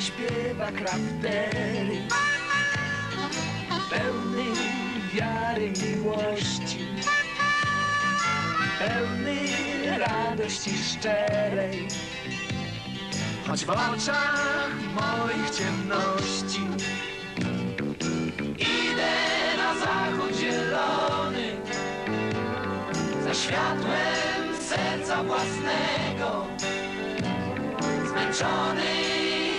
śpiewa kraftery Pełny wiary, miłości Pełny radości szczerej. Choć w oczach moich ciemności Idę na zachód zielony Za światłem serca własnego Zmęczony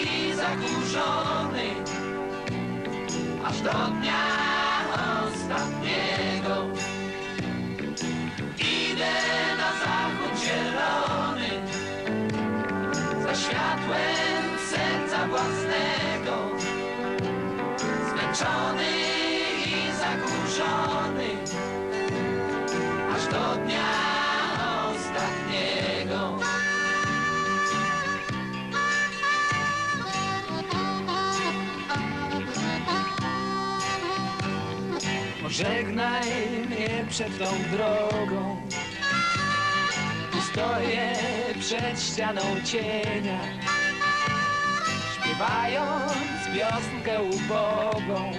i zakurzony. Aż do dnia ostatniego. Idę na zachód zielony. Za światłem serca własnego. Zmęczony i zakurzony. Aż do dnia Pożegnaj mnie przed tą drogą. Stoję przed ścianą cienia Śpiewając piosenkę ubogą.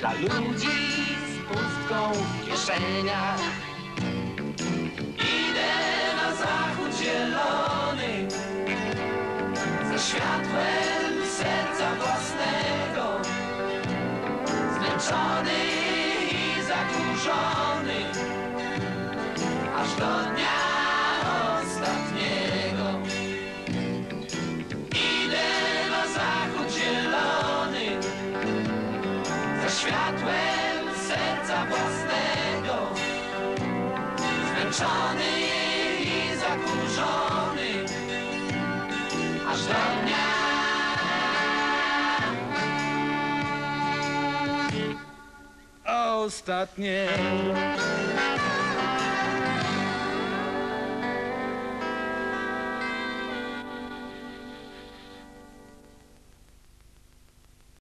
Dla ludzi z pustką w kieszeniach i zakurzony Aż do dnia ostatniego. Idę na zachód zielony Za światłem serca własnego. Zmęczony i zakurzony Aż do dnia ostatniego